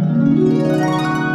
Música